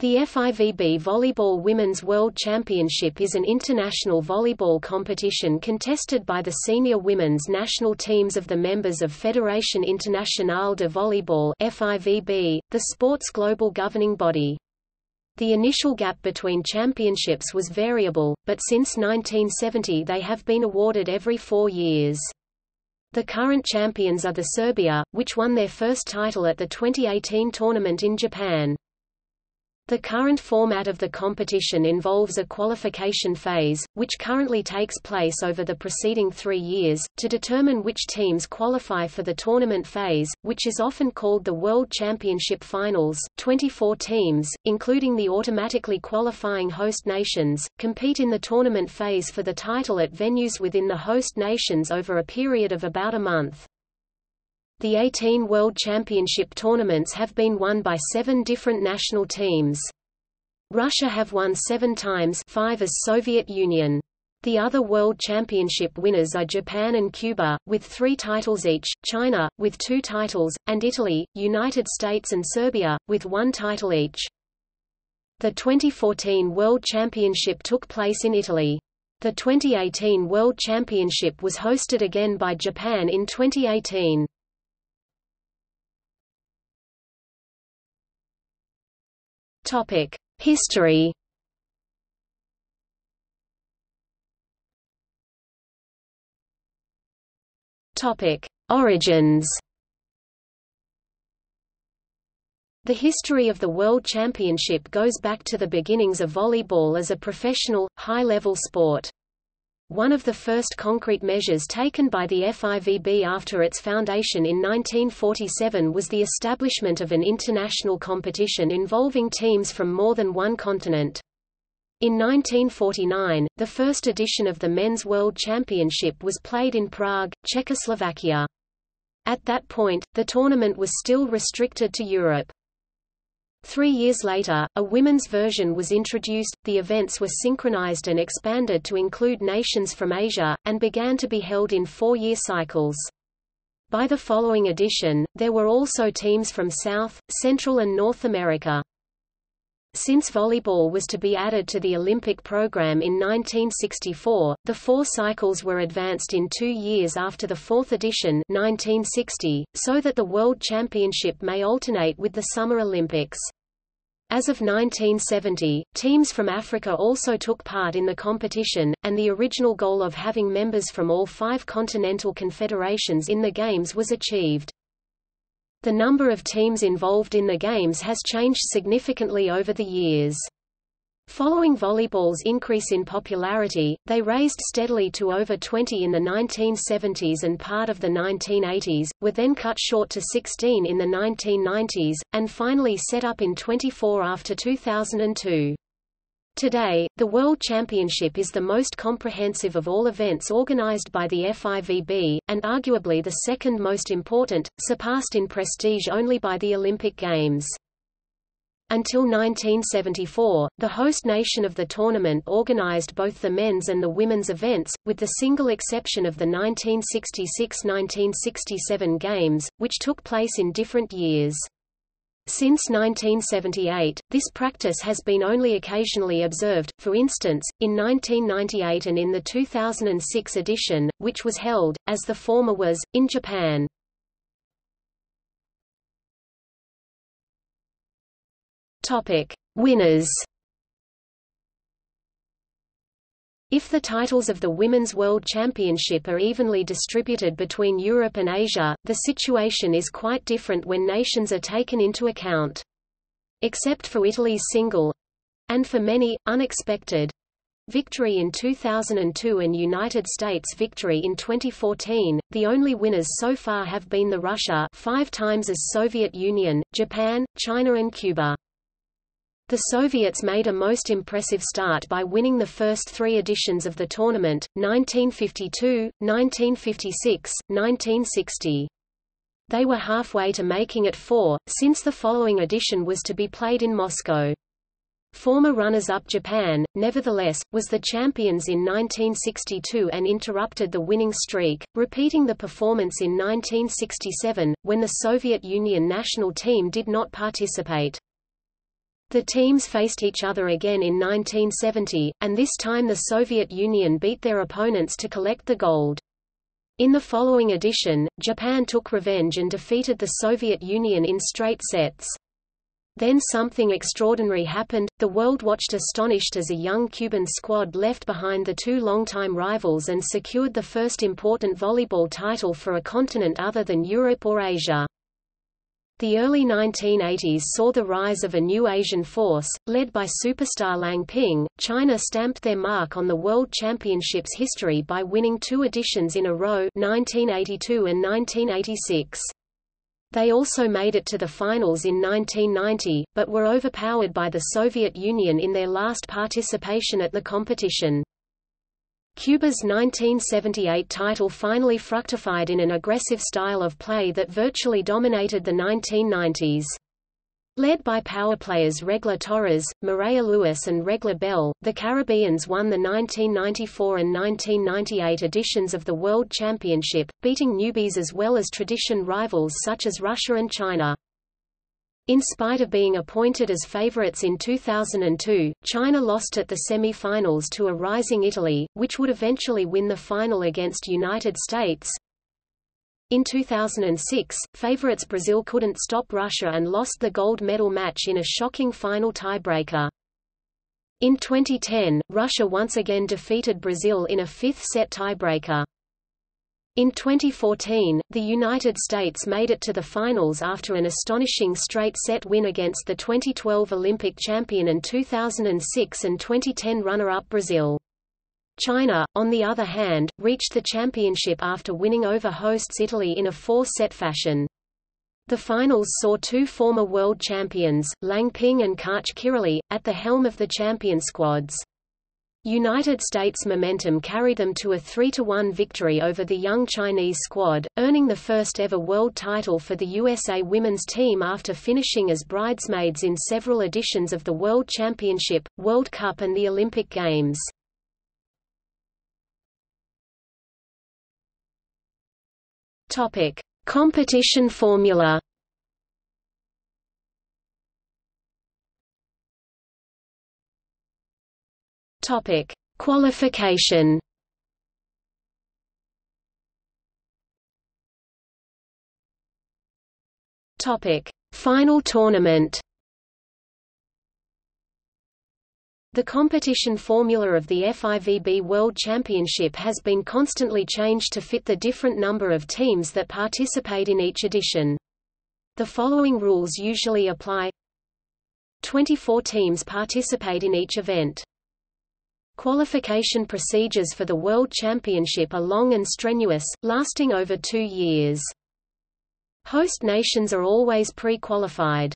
The FIVB Volleyball Women's World Championship is an international volleyball competition contested by the senior women's national teams of the members of Fédération Internationale de Volleyball FIVB, the sport's global governing body. The initial gap between championships was variable, but since 1970 they have been awarded every four years. The current champions are the Serbia, which won their first title at the 2018 tournament in Japan. The current format of the competition involves a qualification phase, which currently takes place over the preceding three years, to determine which teams qualify for the tournament phase, which is often called the World Championship Finals. 24 teams, including the automatically qualifying host nations, compete in the tournament phase for the title at venues within the host nations over a period of about a month. The 18 World Championship tournaments have been won by seven different national teams. Russia have won seven times five as Soviet Union. The other World Championship winners are Japan and Cuba, with three titles each, China, with two titles, and Italy, United States and Serbia, with one title each. The 2014 World Championship took place in Italy. The 2018 World Championship was hosted again by Japan in 2018. Topic: History. Topic: Origins. The history of the World Championship goes back to the beginnings of volleyball as a professional, high-level sport. One of the first concrete measures taken by the FIVB after its foundation in 1947 was the establishment of an international competition involving teams from more than one continent. In 1949, the first edition of the Men's World Championship was played in Prague, Czechoslovakia. At that point, the tournament was still restricted to Europe. Three years later, a women's version was introduced, the events were synchronized and expanded to include nations from Asia, and began to be held in four-year cycles. By the following edition, there were also teams from South, Central and North America. Since volleyball was to be added to the Olympic program in 1964, the four cycles were advanced in two years after the fourth edition 1960, so that the World Championship may alternate with the Summer Olympics. As of 1970, teams from Africa also took part in the competition, and the original goal of having members from all five continental confederations in the Games was achieved. The number of teams involved in the Games has changed significantly over the years. Following volleyball's increase in popularity, they raised steadily to over 20 in the 1970s and part of the 1980s, were then cut short to 16 in the 1990s, and finally set up in 24 after 2002. Today, the World Championship is the most comprehensive of all events organized by the FIVB, and arguably the second most important, surpassed in prestige only by the Olympic Games. Until 1974, the host nation of the tournament organized both the men's and the women's events, with the single exception of the 1966–1967 Games, which took place in different years. Since 1978, this practice has been only occasionally observed, for instance, in 1998 and in the 2006 edition, which was held, as the former was, in Japan. Topic: Winners If the titles of the Women's World Championship are evenly distributed between Europe and Asia, the situation is quite different when nations are taken into account. Except for Italy's single—and for many, unexpected, victory in 2002 and United States victory in 2014, the only winners so far have been the Russia five times as Soviet Union, Japan, China and Cuba. The Soviets made a most impressive start by winning the first three editions of the tournament, 1952, 1956, 1960. They were halfway to making it four, since the following edition was to be played in Moscow. Former runners-up Japan, nevertheless, was the champions in 1962 and interrupted the winning streak, repeating the performance in 1967, when the Soviet Union national team did not participate. The teams faced each other again in 1970, and this time the Soviet Union beat their opponents to collect the gold. In the following edition, Japan took revenge and defeated the Soviet Union in straight sets. Then something extraordinary happened, the world watched astonished as a young Cuban squad left behind the two longtime rivals and secured the first important volleyball title for a continent other than Europe or Asia. The early 1980s saw the rise of a new Asian force, led by superstar Lang Ping. China stamped their mark on the World Championships history by winning two editions in a row 1982 and 1986. They also made it to the finals in 1990, but were overpowered by the Soviet Union in their last participation at the competition. Cuba's 1978 title finally fructified in an aggressive style of play that virtually dominated the 1990s. Led by power players Regla Torres, Mireya Luis and Regla Bell, the Caribbeans won the 1994 and 1998 editions of the World Championship, beating newbies as well as tradition rivals such as Russia and China. In spite of being appointed as favorites in 2002, China lost at the semi-finals to a rising Italy, which would eventually win the final against United States. In 2006, favorites Brazil couldn't stop Russia and lost the gold medal match in a shocking final tiebreaker. In 2010, Russia once again defeated Brazil in a fifth-set tiebreaker. In 2014, the United States made it to the finals after an astonishing straight-set win against the 2012 Olympic champion and 2006 and 2010 runner-up Brazil. China, on the other hand, reached the championship after winning over hosts Italy in a four-set fashion. The finals saw two former world champions, Lang Ping and Karch Kiraly, at the helm of the champion squads. United States momentum carried them to a 3–1 victory over the young Chinese squad, earning the first ever world title for the USA women's team after finishing as bridesmaids in several editions of the World Championship, World Cup and the Olympic Games. Competition formula Topic: Qualification. Topic: Final tournament. The competition formula of the FIVB World Championship has been constantly changed to fit the different number of teams that participate in each edition. The following rules usually apply 24 teams participate in each event. Qualification procedures for the World Championship are long and strenuous, lasting over two years. Host nations are always pre-qualified.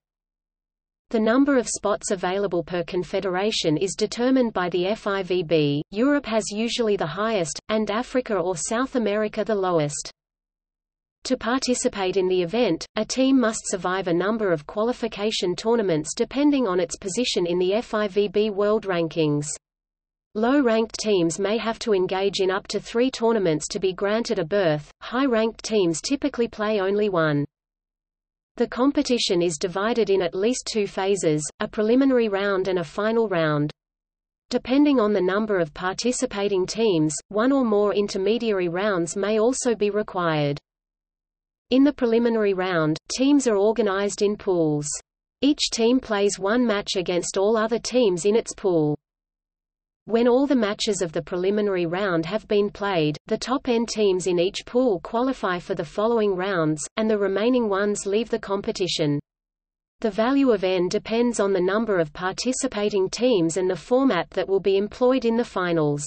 The number of spots available per confederation is determined by the FIVB, Europe has usually the highest, and Africa or South America the lowest. To participate in the event, a team must survive a number of qualification tournaments depending on its position in the FIVB World Rankings. Low-ranked teams may have to engage in up to three tournaments to be granted a berth, high-ranked teams typically play only one. The competition is divided in at least two phases, a preliminary round and a final round. Depending on the number of participating teams, one or more intermediary rounds may also be required. In the preliminary round, teams are organized in pools. Each team plays one match against all other teams in its pool. When all the matches of the preliminary round have been played, the top-end teams in each pool qualify for the following rounds, and the remaining ones leave the competition. The value of N depends on the number of participating teams and the format that will be employed in the finals.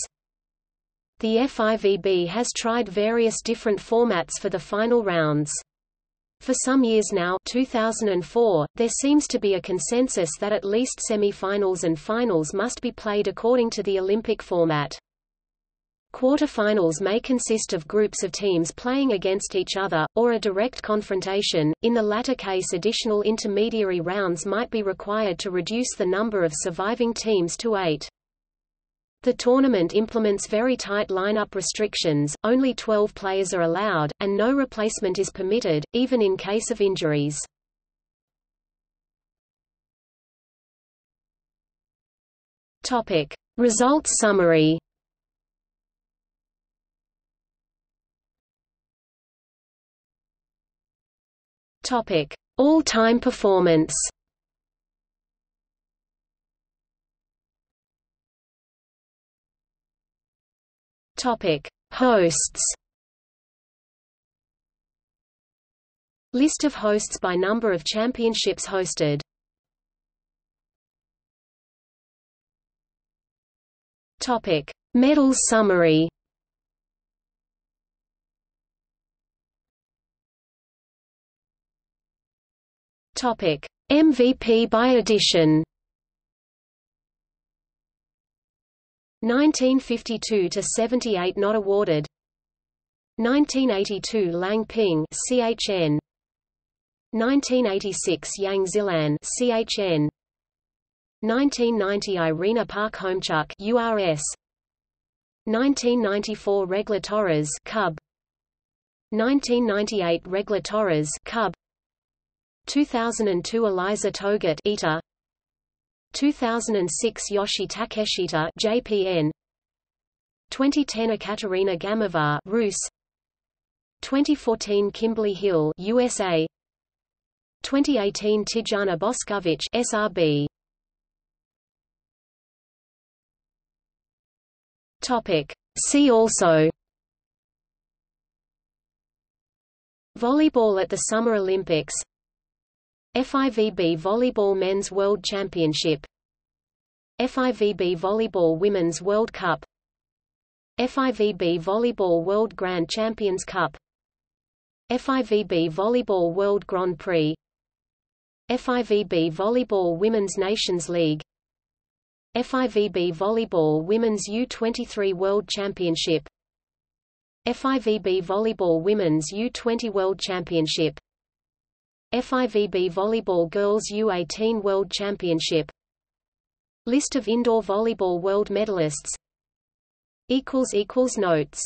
The FIVB has tried various different formats for the final rounds. For some years now 2004, there seems to be a consensus that at least semi-finals and finals must be played according to the Olympic format. Quarterfinals may consist of groups of teams playing against each other, or a direct confrontation. In the latter case additional intermediary rounds might be required to reduce the number of surviving teams to eight. The tournament implements very tight lineup restrictions, only 12 players are allowed, and no replacement is permitted, even in case of injuries. Topic: Results summary. Topic: All-time performance. Topic: Hosts. List of hosts by number of championships hosted. Topic: Medals summary. Topic: MVP by edition. 1952 to 78 not awarded. 1982 Lang Ping CHN 1986 Yang Xilan CHN 1990 Irina Parkhomchuk URS 1994 Regla Torres Cub. 1998 Regla Torres Cub. 2002 Elisa Togut ITA 2006 Yoshie Takeshita JPN 2010 Ekaterina Gamova Rus 2014 Kimberly Hill USA 2018 Tijana Boskovic SRB Topic. See also Volleyball at the Summer Olympics FIVB Volleyball Men's World Championship. FIVB Volleyball Women's World Cup. FIVB Volleyball World Grand Champions Cup. FIVB Volleyball World Grand Prix. FIVB Volleyball Women's Nations League. FIVB Volleyball Women's U23 World Championship. FIVB Volleyball Women's U20 World Championship FIVB Volleyball Girls U18 World Championship. List of indoor volleyball world medalists. Notes